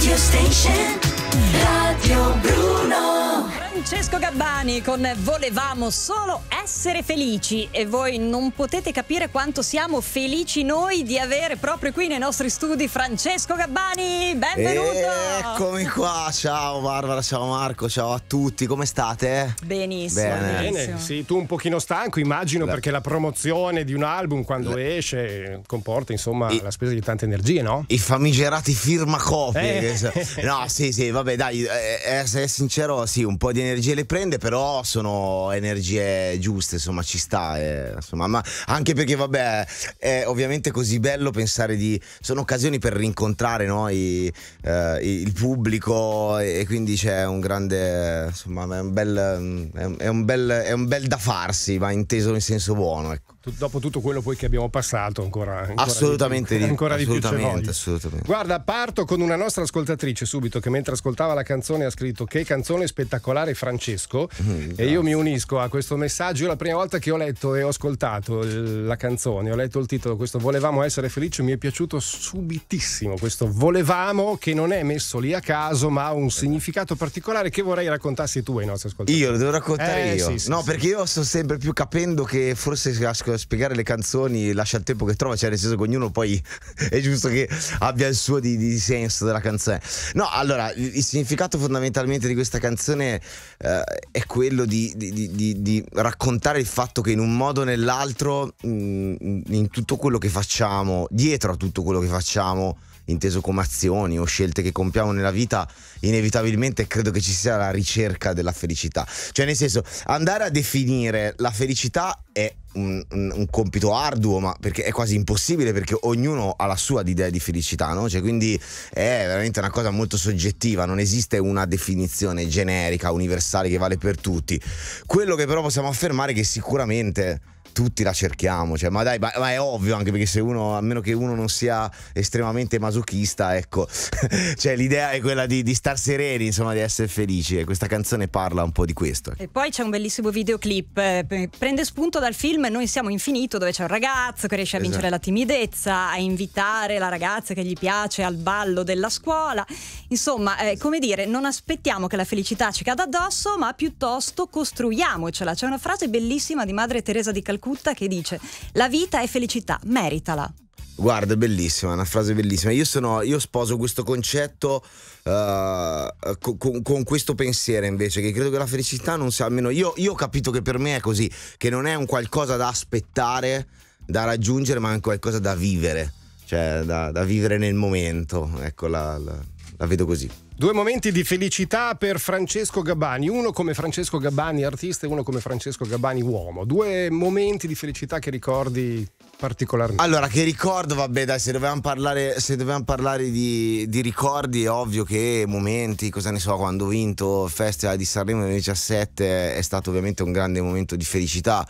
Radio Station. Radio Bruno Francesco Gabbani con Volevamo solo essere felici e voi non potete capire quanto siamo felici noi di avere proprio qui nei nostri studi Francesco Gabbani, benvenuto! Eccomi qua, ciao Barbara, ciao Marco, ciao a tutti, come state? Benissimo, Bene. benissimo. Bene, sì, tu un pochino stanco, immagino, perché la promozione di un album quando esce comporta insomma I- la spesa di tante energie, no? I famigerati firmacopie. Eh. No, sì, sì, vabbè, dai, eh, essere sincero, sì, un po' di energie le prende, però sono energie giuste, insomma, ci sta. eh, insomma, ma anche perché, vabbè, è ovviamente così bello pensare di. Sono occasioni per rincontrare no, i- eh, il pubblico e, e quindi c'è un grande. Insomma, è un bel. È un, è un bel, è un bel da farsi, ma inteso in senso buono, ecco. Tu- Dopo tutto quello poi che abbiamo passato, ancora, ancora Assolutamente di ancora di più assolutamente. Guarda, parto con una nostra ascoltatrice subito che mentre ascoltava la canzone ha scritto che canzone spettacolare Francesco Mm, e io mi unisco a questo messaggio. Io la prima volta che ho letto e ho ascoltato il- la canzone, ho letto il titolo, questo Volevamo essere felici, mi è piaciuto subitissimo questo Volevamo che non è messo lì a caso ma ha un significato particolare che vorrei raccontassi tu ai nostri ascoltatori. Io lo devo raccontare Eh, io. sì, sì, no, sì. perché io sto sempre più capendo che forse se spiegare le canzoni lascia il tempo che trova, cioè nel senso che ognuno poi è giusto che abbia il suo di, di senso della canzone. No, allora, il, significato fondamentalmente di questa canzone eh, è quello di, di- di- raccontare il fatto che in un modo o nell'altro, mh, in tutto quello che facciamo, dietro a tutto quello che facciamo, inteso come azioni o scelte che compiamo nella vita, inevitabilmente credo che ci sia la ricerca della felicità. Cioè, nel senso, andare a definire la felicità è un, un- un compito arduo, ma perché è quasi impossibile, perché ognuno ha la sua idea di felicità, no? Cioè, quindi è veramente una cosa molto soggettiva, non esiste una definizione generica, universale che vale per tutti. Quello che però possiamo affermare è che sicuramente tutti la cerchiamo, cioè, ma dai, ma, ma è ovvio anche perché se uno, a meno che uno non sia estremamente masochista, ecco, cioè l'idea è quella di, di star sereni, insomma, di essere felici e questa canzone parla un po' di questo. ecco. E poi c'è un bellissimo videoclip, eh, prende spunto dal film Noi siamo infinito dove c'è un ragazzo che riesce a vincere Esatto. la timidezza, a invitare la ragazza che gli piace al ballo della scuola. Insomma, eh, come dire, non aspettiamo che la felicità ci cada addosso, ma piuttosto costruiamocela. C'è una frase bellissima di Madre Teresa di Calcutta che dice La vita è felicità, meritala. Guarda, è bellissima, è una frase bellissima. Io, sono, io sposo questo concetto eh, co- con, con questo pensiero invece, che credo che la felicità non sia almeno... Io, io ho capito che per me è così, che non è un qualcosa da aspettare, da raggiungere, ma è un qualcosa da vivere, cioè da, da vivere nel momento. Ecco, la, la- la vedo così. Due momenti di felicità per Francesco Gabbani, uno come Francesco Gabbani artista e uno come Francesco Gabbani uomo. Due momenti di felicità che ricordi particolarmente. Allora, che ricordo, vabbè, dai, se dovevamo parlare, se dovevamo parlare di, di ricordi, è ovvio che momenti, cosa ne so, quando ho vinto il Festival di Sanremo nel 2017 è stato ovviamente un grande momento di felicità.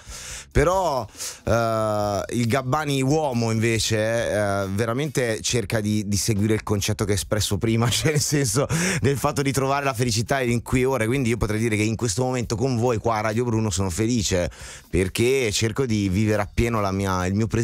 Però eh, il Gabbani uomo invece eh, veramente cerca di, di seguire il concetto che ho espresso prima, cioè nel senso del fatto di trovare la felicità in qui e ora. Quindi io potrei dire che in questo momento con voi qua a Radio Bruno sono felice perché cerco di vivere appieno mia- il mio presente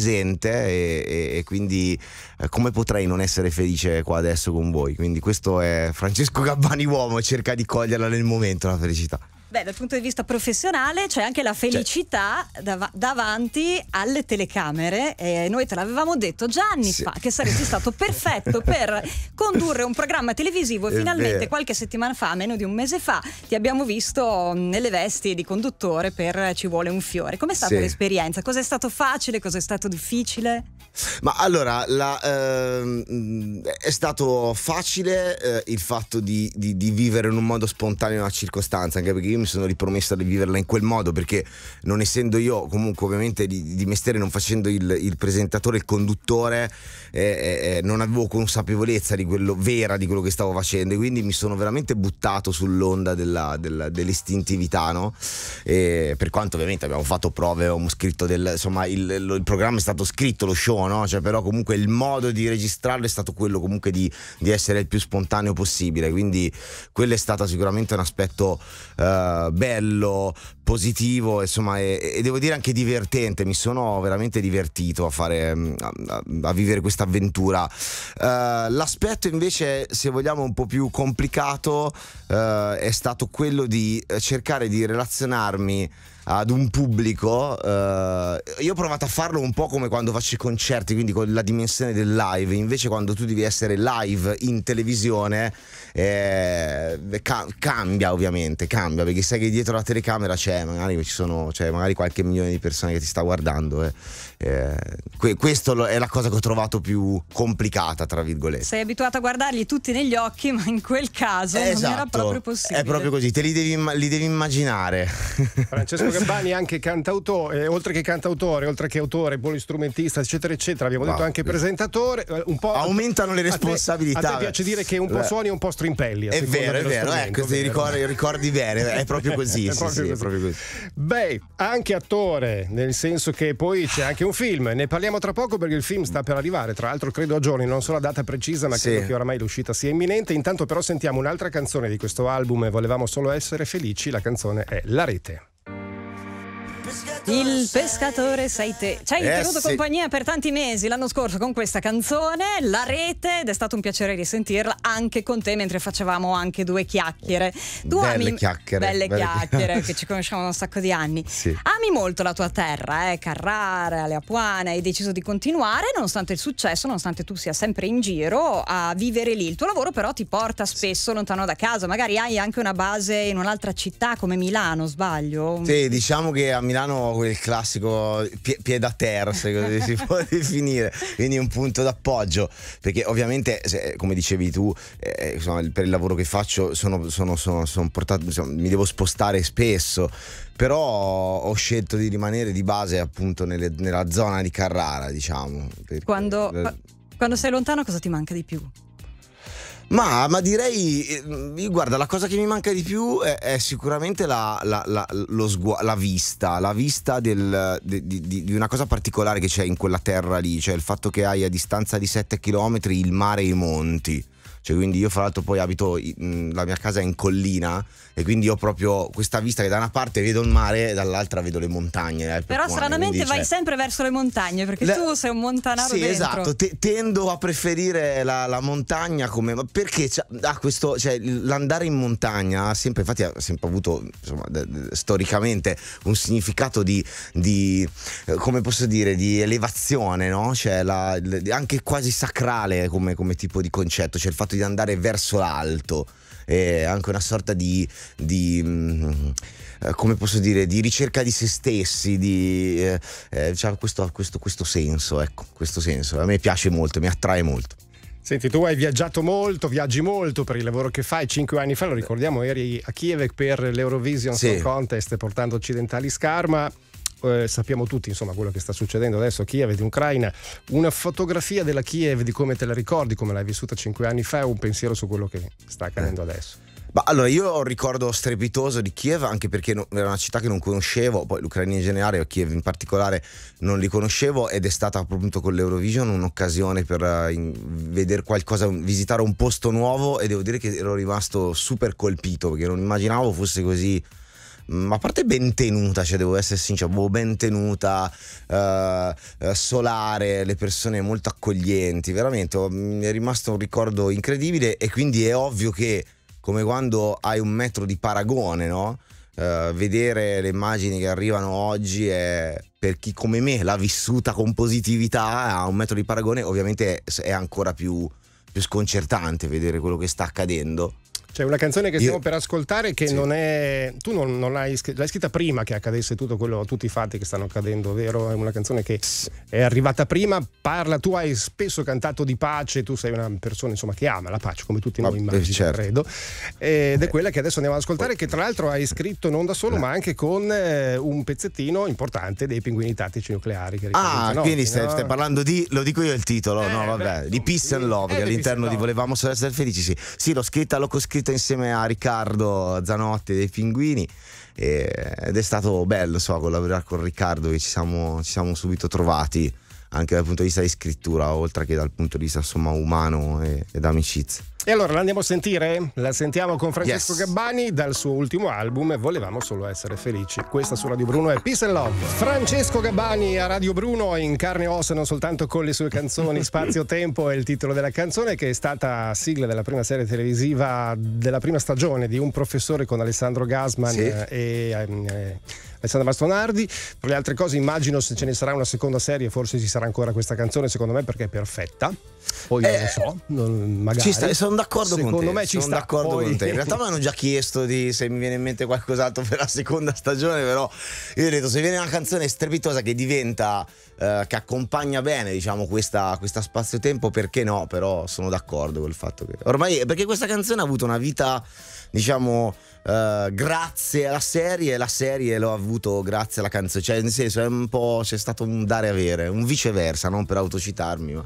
e, e- e quindi eh, come potrei non essere felice qua adesso con voi? Quindi questo è Francesco Gabbani uomo cerca di coglierla nel momento la felicità. Beh, dal punto di vista professionale c'è anche la felicità dav- davanti alle telecamere e noi te l'avevamo detto già anni Sì. fa che saresti stato perfetto per condurre un programma televisivo e È finalmente vero. qualche settimana fa, meno di un mese fa, ti abbiamo visto nelle vesti di conduttore per Ci vuole un fiore. Com'è stata Sì. l'esperienza? Cos'è stato facile? Cos'è stato difficile? Ma allora, la, ehm, è stato facile eh, il fatto di, di- di vivere in un modo spontaneo una circostanza, anche perché io mi sono ripromessa di viverla in quel modo, perché non essendo io comunque ovviamente di, di mestiere, non facendo il, il presentatore, il conduttore, eh, eh, eh, non avevo consapevolezza di quello vera di quello che stavo facendo e quindi mi sono veramente buttato sull'onda della- della- dell'istintività, no? E per quanto ovviamente abbiamo fatto prove, abbiamo scritto del, insomma il, lo- il programma è stato scritto, lo show, no? Cioè, però comunque il modo di registrarlo è stato quello comunque di, di essere il più spontaneo possibile, quindi quello è stato sicuramente un aspetto eh, eh, bello, positivo, insomma, e, e devo dire anche divertente. Mi sono veramente divertito a fare mm, a, a- vivere questa avventura. Eh, l'aspetto invece, se vogliamo, un po' più complicato eh, è stato quello di cercare di relazionarmi ad un pubblico. eh, io ho provato a farlo un po' come quando faccio i concerti, quindi con la dimensione del live. Invece, quando tu devi essere live in televisione, eh, ca- cambia ovviamente, cambia perché sai che dietro la telecamera c'è, magari ci sono, c'è magari qualche milione di persone che ti sta guardando. eh. Eh, que- questo lo- è la cosa che ho trovato più complicata, tra virgolette. Sei abituato a guardarli tutti negli occhi, ma in quel caso non era Esatto, proprio possibile. È proprio così, te li devi, li devi immaginare. Francesco Gabbani anche cantautore, eh, oltre che cantautore, oltre che autore, polistrumentista, eccetera, eccetera. Abbiamo No. detto anche presentatore. eh, Un po', Aumentano le a te- responsabilità. A te, piace dire che un po' Beh. suoni e un po' strimpelli. È vero, è dello vero, ecco, ti vero? ricordi, ricordi bene, è proprio così. È sì, proprio sì, è così. proprio così. Beh, anche attore, nel senso che poi c'è anche un film. Ne parliamo tra poco perché il film sta per arrivare. Tra l'altro, credo a giorni, non so la data precisa, ma Sì. credo che oramai l'uscita sia imminente. Intanto, però, sentiamo un'altra canzone di questo album. e Volevamo solo essere felici. La canzone è La rete. Il pescatore sei te. Ci hai Eh, tenuto sì. compagnia per tanti mesi l'anno scorso con questa canzone, La Rete, ed è stato un piacere risentirla anche con te mentre facevamo anche due chiacchiere. Tu Belle ami chiacchiere, Belle belle chiacchiere, chiacchiere. che ci conosciamo da un sacco di anni. Sì. Ami molto la tua terra, eh? Carrara, Leapuana, hai deciso di continuare nonostante il successo, nonostante tu sia sempre in giro a vivere lì. Il tuo lavoro però ti porta spesso lontano da casa, magari hai anche una base in un'altra città come Milano, sbaglio? Sì, diciamo che a Milano quel classico pie- pied a terra, se così si può definire, quindi un punto d'appoggio, perché ovviamente, se- come dicevi tu, eh, insomma, per il lavoro che faccio sono, sono- sono- sono portato, insomma, mi devo spostare spesso, però ho scelto di rimanere di base appunto nelle- nella zona di Carrara, diciamo. Quando, qua- quando sei lontano cosa ti manca di più? Ma, ma direi, eh, guarda, la cosa che mi manca di più è, è sicuramente la, la- la- lo sgua- la vista, la vista del- di, di- di una cosa particolare che c'è in quella terra lì, cioè il fatto che hai a distanza di 7 km il mare e i monti. Cioè, quindi io fra l'altro poi abito, in- la mia casa è in collina e quindi ho proprio questa vista che da una parte vedo il mare e dall'altra vedo le montagne. Alpi Però Apuane, stranamente vai cioè- sempre verso le montagne perché la- tu sei un montanaro sì, dentro. esatto. Te- tendo a preferire la, la montagna come. Perché ha questo. Cioè, l'andare in montagna ha sempre, infatti, ha sempre avuto insomma, storicamente un significato di. di, eh, come posso dire, di elevazione, no? Cioè, la- anche quasi sacrale come, come tipo di concetto, cioè il fatto di andare verso l'alto. È anche una sorta di. di mm, eh, come posso dire, di ricerca di se stessi, di, eh, eh, c'ha questo, questo- questo senso, ecco, questo senso. A me piace molto, mi attrae molto. Senti, tu hai viaggiato molto, viaggi molto per il lavoro che fai. Cinque anni fa, lo ricordiamo, eri a Kiev per l'Eurovision Sì. Song Contest portando occidentali scarma. Eh, sappiamo tutti insomma quello che sta succedendo adesso a Kiev ed in Ucraina. Una fotografia della Kiev di come te la ricordi come l'hai vissuta cinque anni fa e un pensiero su quello che sta accadendo adesso? Ma allora io ho un ricordo strepitoso di Kiev anche perché era una città che non conoscevo, poi l'Ucraina in generale, o Kiev in particolare non li conoscevo ed è stata appunto con l'Eurovision un'occasione per eh, in- vedere qualcosa, visitare un posto nuovo e devo dire che ero rimasto super colpito perché non immaginavo fosse così ma a parte ben tenuta, cioè devo essere sincero, boh, ben tenuta, eh, eh, solare, le persone molto accoglienti, veramente mi è rimasto un ricordo incredibile e quindi è ovvio che come quando hai un metro di paragone, no? Eh, vedere le immagini che arrivano oggi è per chi come me l'ha vissuta con positività a un metro di paragone ovviamente è ancora più, più sconcertante vedere quello che sta accadendo c'è una canzone che Io- stiamo per ascoltare che Sì. non è tu non, non l'hai, l'hai scritta prima che accadesse tutto quello, tutti i fatti che stanno accadendo vero? è una canzone che è arrivata prima parla tu hai spesso cantato di pace tu sei una persona insomma che ama la pace come tutti noi Ah, immagino eh, certo. credo ed è quella che adesso andiamo ad ascoltare che tra l'altro hai scritto non da solo ma anche con eh, un pezzettino importante dei pinguini tattici nucleari che Ah, quindi stai, no? stai parlando di, lo dico io il titolo, Eh, no vabbè, beh, di Peace and Love, eh, che all'interno di. Volevamo solo essere felici, sì. Sì, l'ho scritta, l'ho coscritta insieme a Riccardo Zanotti dei Pinguini ed è stato bello, so, collaborare con Riccardo che ci siamo, ci siamo subito trovati anche dal punto di vista di scrittura, oltre che dal punto di vista insomma, umano e, ed amicizia. E allora la andiamo a sentire? La sentiamo con Francesco Yes. Gabbani dal suo ultimo album Volevamo solo essere felici. Questa su Radio Bruno è Peace and Love. Francesco Gabbani a Radio Bruno in carne e ossa non soltanto con le sue canzoni Spazio Tempo è il titolo della canzone che è stata sigla della prima serie televisiva della prima stagione di Un professore con Alessandro Gasman Sì. eh, e Alessandro Bastonardi. Per le altre cose immagino se ce ne sarà una seconda serie forse ci sarà ancora questa canzone secondo me perché è perfetta. Poi non lo so, non- magari. Ci sta- sono d'accordo Secondo con te. me ci sono sta. d'accordo Poi- con te. In realtà mi hanno già chiesto di, se mi viene in mente qualcos'altro per la seconda stagione, però io ho detto se viene una canzone strepitosa che diventa, eh, che accompagna bene, diciamo, questa, questa spazio-tempo, perché no? Però sono d'accordo col fatto che ormai perché questa canzone ha avuto una vita, diciamo. eh, grazie alla serie, la serie l'ho avuto grazie alla canzone, cioè nel senso è un po' c'è stato un dare avere, un viceversa, non per autocitarmi, ma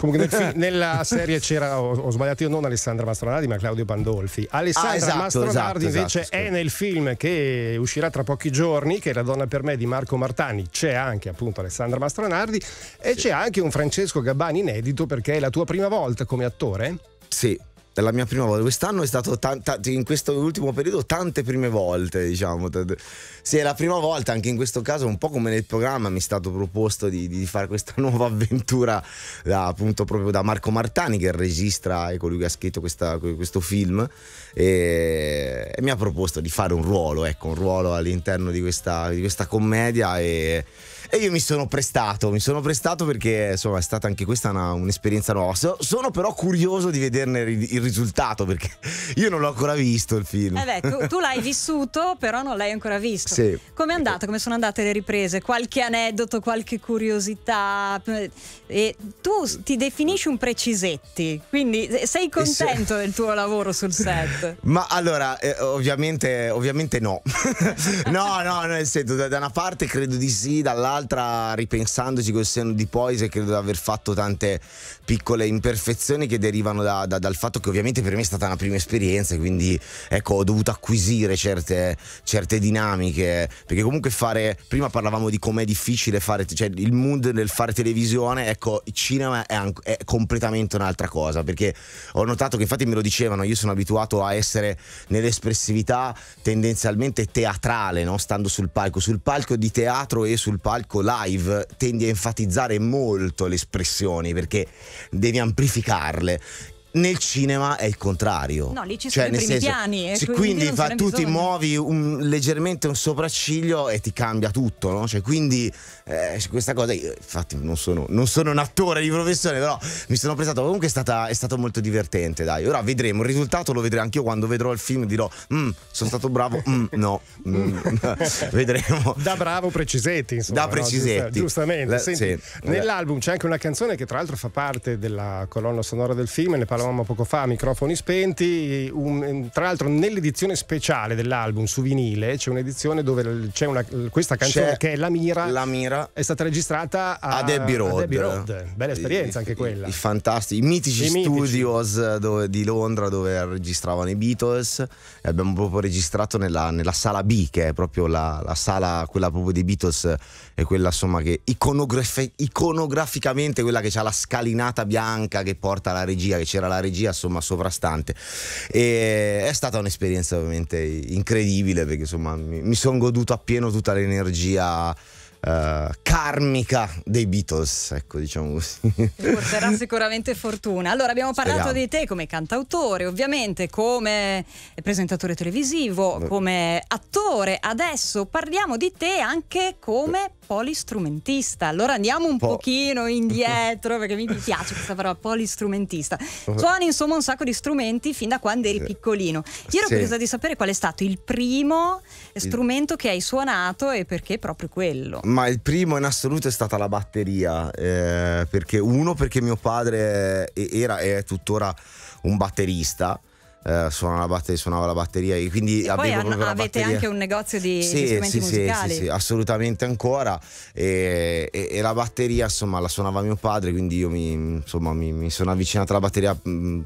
Comunque nel fi- nella serie c'era, ho, ho sbagliato io, non Alessandra Mastronardi, ma Claudio Pandolfi. Alessandra Ah, esatto, Mastronardi esatto, invece esatto, è nel film che uscirà tra pochi giorni, che è La donna per me di Marco Martani. C'è anche appunto Alessandra Mastronardi e c'è anche un Francesco Gabbani inedito perché è la tua prima volta come attore. Sì, è la mia prima volta. Quest'anno è stato tanta, in questo ultimo periodo tante prime volte, diciamo. Sì, è la prima volta, anche in questo caso, un po' come nel programma mi è stato proposto di, di fare questa nuova avventura da, appunto proprio da Marco Martani, che è il regista e colui che ha scritto questa- questo film. E, e mi ha proposto di fare un ruolo, ecco, un ruolo all'interno di questa, di questa commedia e, e io mi sono prestato, mi sono prestato perché insomma è stata anche questa una- un'esperienza nuova. So- sono però curioso di vederne il, risultato perché io non l'ho ancora visto il film. Eh beh, tu, l'hai vissuto, però non l'hai ancora visto. Sì. Come è andata? Come sono andate le riprese? Qualche aneddoto, qualche curiosità? E tu ti definisci un precisetti, quindi eh, sei contento del tuo lavoro sul set? Ma allora, eh, ovviamente, ovviamente no. no, no, nel senso, da una parte credo di sì, dall'altra ripensandoci col senno di poi, se credo di aver fatto tante piccole imperfezioni che derivano da- da- dal fatto che ovviamente per me è stata una prima esperienza, quindi ecco, ho dovuto acquisire certe, certe dinamiche, perché comunque fare, prima parlavamo di com'è difficile fare, cioè il mood nel fare televisione, ecco, il cinema è, è completamente un'altra cosa, perché ho notato che infatti me lo dicevano, io sono abituato a essere nell'espressività tendenzialmente teatrale, no? stando sul palco, sul palco di teatro e sul palco live tendi a enfatizzare molto le espressioni perché devi amplificarle. Nel cinema è il contrario. No, lì ci Cioè, sono i nel primi senso, piani, e sì, quindi quindi fa- tu ti bisogno. muovi un- leggermente un sopracciglio e ti cambia tutto, no? Cioè, quindi eh, questa cosa, io, infatti non sono, non sono un attore di professione, però mi sono prestato, comunque è, stata- è stato molto divertente, dai. Ora vedremo, il risultato lo vedrò anch'io quando vedrò il film, dirò, "Mm, sono stato bravo, Mm, no, Mm, vedremo. Da bravo Precisetti, insomma. Da no? Precisetti. Giusta- giustamente. La- Senti, sì. Nell'album c'è anche una canzone che tra l'altro fa parte della colonna sonora del film, ne parlavamo poco fa, microfoni spenti. Un- tra l'altro nell'edizione speciale dell'album su vinile c'è un'edizione dove c'è una, questa canzone C'è che è La Mira. La mira È stata registrata a, ad Abbey Road. Road. Bella esperienza I- anche quella. I, i fantastici, i mitici I mitici. studios dove- di Londra dove registravano i Beatles. E abbiamo proprio registrato nella, nella sala B, che è proprio la, la sala, quella proprio dei Beatles, è quella insomma che iconografi- iconograficamente quella che ha la scalinata bianca che porta alla regia, che c'era la regia insomma sovrastante. E è stata un'esperienza ovviamente incredibile perché insomma mi, mi sono goduto appieno tutta l'energia. Eh, karmica dei Beatles, ecco diciamo così. Ti porterà sicuramente fortuna. Allora, abbiamo parlato Speriamo. di te come cantautore, ovviamente come presentatore televisivo, come attore. Adesso parliamo di te anche come polistrumentista. Allora andiamo un Po- pochino indietro perché mi piace questa parola polistrumentista. Suoni insomma un sacco di strumenti fin da quando eri piccolino. Io ero Sì. curiosa di sapere qual è stato il primo strumento che hai suonato e perché proprio quello. Ma il primo in assoluto è stata la batteria, eh, perché uno perché mio padre era e è tuttora un batterista eh, suona la batter- suonava la batteria e quindi E poi avevo han- proprio la avete batteria. anche un negozio di, di Sì, strumenti sì, sì, musicali. sì, sì, assolutamente ancora. E, e- e la batteria, insomma, la suonava mio padre, quindi io mi, insomma, mi, mi sono avvicinato alla batteria mh,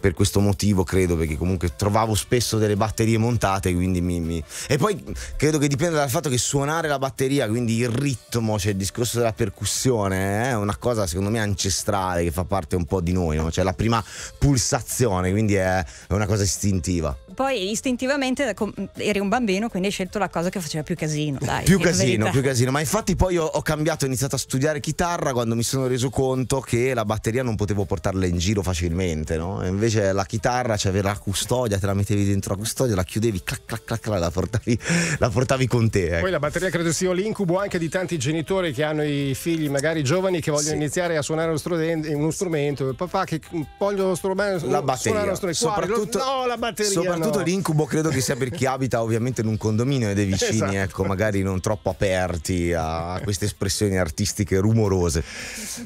per questo motivo, credo, perché comunque trovavo spesso delle batterie montate, quindi mi, mi- E poi credo che dipenda dal fatto che suonare la batteria, quindi il ritmo, cioè il discorso della percussione, è una cosa secondo me ancestrale che fa parte un po' di noi, no? Cioè la prima pulsazione, quindi è, è una cosa istintiva. Poi istintivamente eri un bambino, quindi hai scelto la cosa che faceva più casino. Dai, più casino, più casino. Ma infatti poi ho, ho cambiato, ho iniziato a studiare chitarra quando mi sono reso conto che la batteria non potevo portarla in giro facilmente, no? Invece la chitarra c'aveva la custodia, te la mettevi dentro la custodia, la chiudevi, clac clac clac, clac, la, portavi, la portavi con te. ecco. Poi la batteria credo sia l'incubo anche di tanti genitori che hanno i figli magari giovani che vogliono Sì. iniziare a suonare uno strumento, uno strumento. Papà che voglio strumento, La suonare batteria, uno strumento. Quale? soprattutto, no, la batteria. soprattutto no. l'incubo credo che sia per chi abita ovviamente in un condominio e dei vicini, Esatto. ecco, magari non troppo aperti a queste espressioni artistiche rumorose.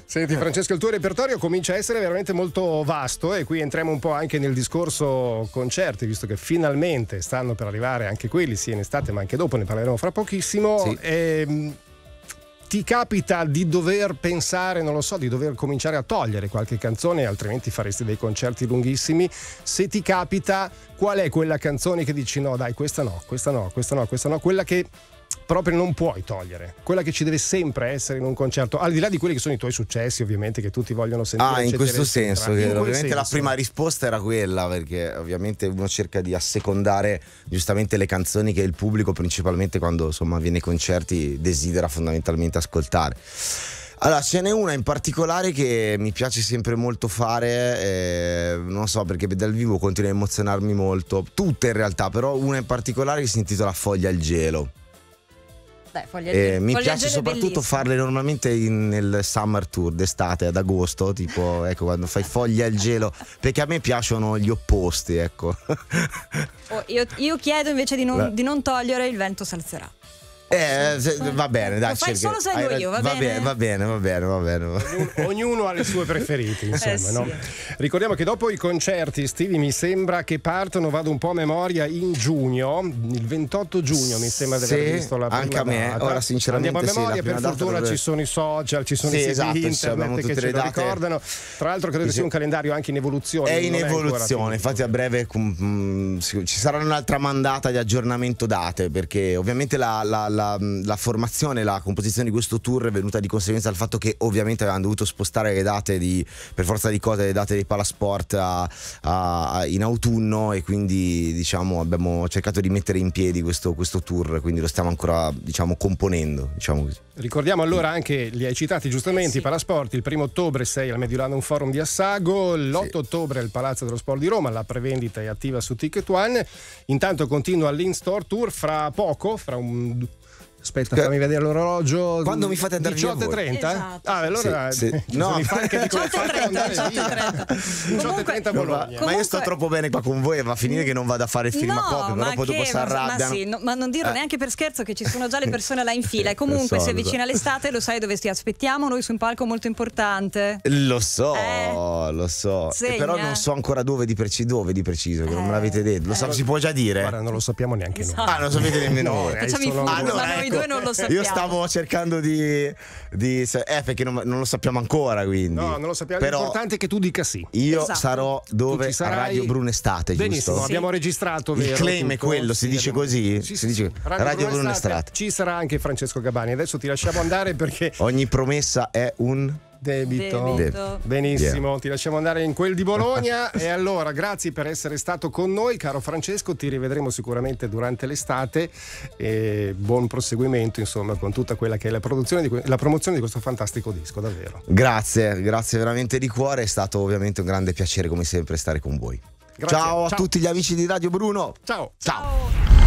Senti Francesco, il tuo repertorio comincia a essere veramente molto vasto e qui entriamo un po' anche nel discorso concerti, visto che finalmente stanno per arrivare anche quelli, sia in estate ma anche dopo, ne parleremo fra pochissimo. Sì. Ehm, ti capita di dover pensare, non lo so, di dover cominciare a togliere qualche canzone, altrimenti faresti dei concerti lunghissimi. Se ti capita, qual è quella canzone che dici no, dai, questa no, questa no, questa no, questa no, quella che proprio non puoi togliere, quella che ci deve sempre essere in un concerto, al di là di quelli che sono i tuoi successi, ovviamente, che tutti vogliono sentire. Ah, in questo senso, che ovviamente la senso. prima risposta era quella, perché ovviamente uno cerca di assecondare giustamente le canzoni che il pubblico, principalmente quando insomma viene ai concerti, desidera fondamentalmente ascoltare. Allora, ce n'è una in particolare che mi piace sempre molto fare, eh, non so perché dal vivo continua a emozionarmi molto, tutte in realtà, però una in particolare che si intitola Foglia al gelo. Dai, Eh, mi piace soprattutto farle normalmente in- nel summer tour d'estate ad agosto, tipo ecco quando fai foglia al gelo, perché a me piacciono gli opposti, ecco. Oh, io, io chiedo invece di non, di non togliere il vento salzerà. Eh, se- va bene, dai, Lo fai cerca- solo se io, va va bene? va bene, va bene, va bene. va bene. Ognuno, ognuno ha le sue preferite, insomma. Eh sì. no? Ricordiamo che dopo i concerti estivi mi sembra che partono, vado un po' a memoria, in giugno, il 28 giugno mi sembra di aver Sì, visto la prima anche a me. data. Ora, sinceramente, Andiamo a sì, memoria, prima per fortuna dovrebbe- ci sono i social, ci sono Sì, i siti esatto, sì, internet che ce lo ricordano. Tra l'altro credo che Sì. sia un calendario anche in evoluzione. È in evoluzione, finito. infatti a breve com- mm, ci sarà un'altra mandata di aggiornamento date perché ovviamente la, la- la- la formazione, la composizione di questo tour è venuta di conseguenza dal fatto che ovviamente avevano dovuto spostare le date di, per forza di cose, le date dei Palasport a- a- in autunno e quindi diciamo abbiamo cercato di mettere in piedi questo, questo tour, quindi lo stiamo ancora diciamo componendo, diciamo così. Ricordiamo allora anche, li hai citati giustamente, Sì. i Palasport, il primo ottobre sei al Mediolanum Forum di Assago, l'8 ottobre al Palazzo dello Sport di Roma, la prevendita è attiva su Ticket One, intanto continua l'In-Store Tour fra poco, fra un... Aspetta, fammi vedere l'orologio. Quando mi fate andare via 18.30? voi? Esatto. Ah, allora... Sì, sì. No. sono i fan che dicono, 18.30, "Fate andare via". 18.30. 18.30 a Non va- Bologna. ma io sto Comunque- troppo bene qua con voi e va a finire che non vado a fare il film a coppia, però ma poi dopo che- si ma- arrabbiano. Ma, sì, no, ma non dirlo Eh. neanche per scherzo che ci sono già le persone là in fila. E comunque, so, se avvicina l'estate, lo sai dove ti aspettiamo. Noi su un palco molto importante. Lo so, Eh. lo so. Però non so ancora dove di, preci- dove di preciso, che non me Eh. l'avete detto. Lo so, si può già dire? Guarda, non lo sappiamo neanche noi. Ah, non lo sapete nemmeno No, voi. eh, Facciamo i Allora, due non lo sappiamo. Io stavo cercando di. di eh, perché non, non lo sappiamo ancora, quindi. No, non lo sappiamo. Però L'importante è che tu dica sì. io Esatto. sarò dove? Ci sarai- A Radio Brunestate, Benissimo, giusto? abbiamo registrato Il vero, claim è tutto? quello, si dice abbiamo- così? Sì, Si sì, dice- sì. Radio Brunestate. Ci sarà anche Francesco Gabani. Adesso ti lasciamo andare perché Ogni promessa è un. Debito. Debito. Benissimo, ti lasciamo andare in quel di Bologna. e allora, grazie per essere stato con noi, caro Francesco. Ti rivedremo sicuramente durante l'estate. E buon proseguimento, insomma, con tutta quella che è la, produzione di que- la promozione di questo fantastico disco, davvero. Grazie, grazie veramente di cuore. È stato ovviamente un grande piacere, come sempre, stare con voi. Grazie. Ciao a Ciao. tutti gli amici di Radio Bruno. Ciao. Ciao. Ciao.